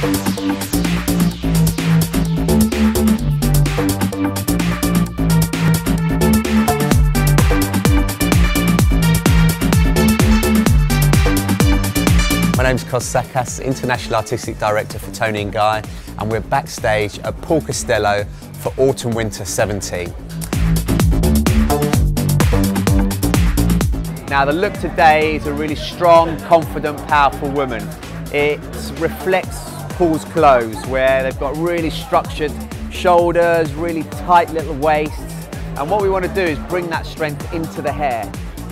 My name's Cos Sakkas, International Artistic Director for Toni and Guy, and we're backstage at Paul Costelloe for Autumn Winter 17. Now the look today is a really strong, confident, powerful woman. It reflects Paul's clothes where they've got really structured shoulders, really tight little waists. And what we want to do is bring that strength into the hair.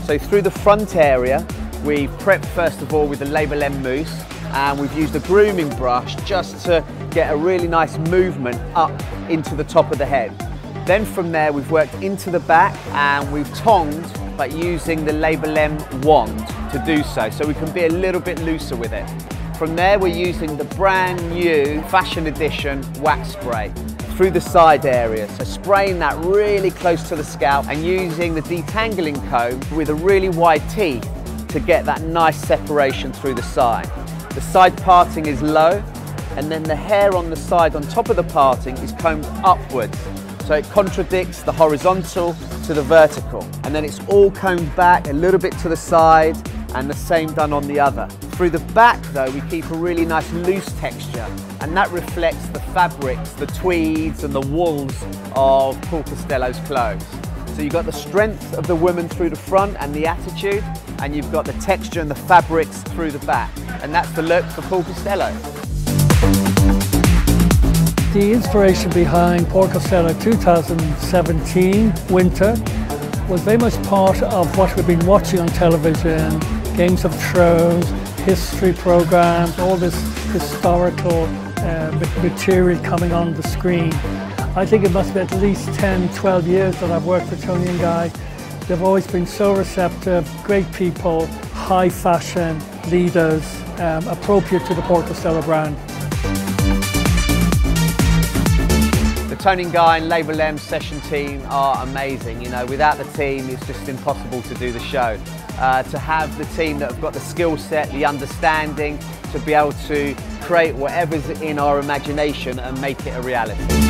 So through the front area, we prep first of all with the Label M mousse and we've used a grooming brush just to get a really nice movement up into the top of the head. Then from there we've worked into the back and we've tonged but using the Label M wand to do so, so we can be a little bit looser with it. From there we're using the brand new Fashion Edition wax spray through the side area. So spraying that really close to the scalp and using the detangling comb with a really wide teeth to get that nice separation through the side. The side parting is low and then the hair on the side on top of the parting is combed upwards. So it contradicts the horizontal to the vertical. And then it's all combed back a little bit to the side and the same done on the other. Through the back though, we keep a really nice loose texture and that reflects the fabrics, the tweeds and the wools of Paul Costelloe's clothes. So you've got the strength of the woman through the front and the attitude, and you've got the texture and the fabrics through the back. And that's the look for Paul Costelloe. The inspiration behind Paul Costelloe 2017 winter was very much part of what we've been watching on television, Games of Thrones, history programs, all this historical uh, material coming on the screen. I think it must be at least 10, 12 years that I've worked for Toni and Guy. They've always been so receptive, great people, high fashion leaders, um, appropriate to the Paul Costelloe brand. The Toni and Guy and Label M session team are amazing. You know, without the team, it's just impossible to do the show. Uh, to have the team that have got the skill set, the understanding, to be able to create whatever's in our imagination and make it a reality.